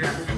Yeah.